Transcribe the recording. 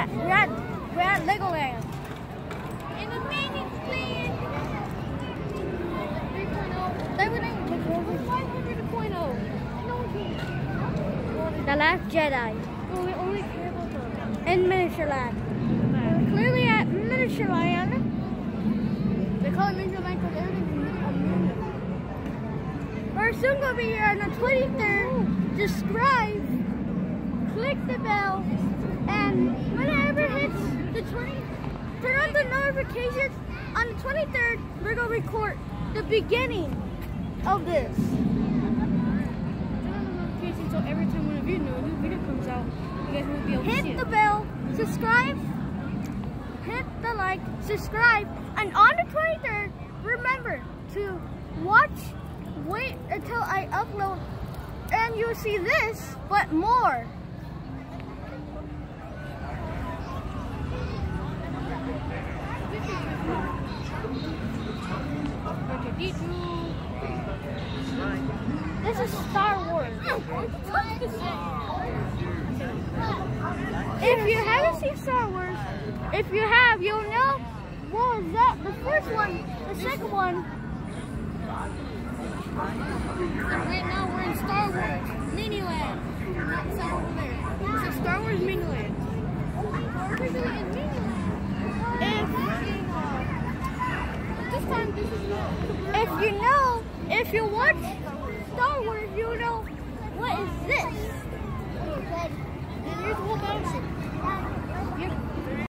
We're at we're at Legoland. In the mini plan. 3.0. They were named 500.0. No one. The Last Jedi Well, we only care about the. in Miniature Land. We're clearly at Miniature Land. They call it Miniature Land because everything's a. We're soon gonna be here on the 23rd. Subscribe, click the bell, and whenever it hits the 20, turn on the notifications. On the 23rd, we're gonna record the beginning of this. Turn on the notifications so every time when a video, a new video comes out, you guys will be able to Hit it. the bell, subscribe, hit the like, subscribe, and on the 23rd, remember to watch, wait until I upload, and you'll see this, but more. This is Star Wars. If you haven't seen Star Wars, if you have, you'll know what was that? The first one, the second one. And right now we're in Star Wars Miniland. That's over there. It's a Star Wars Miniland. We're really in Miniland. If This time this is not. If you know, if you watch Star Wars, you know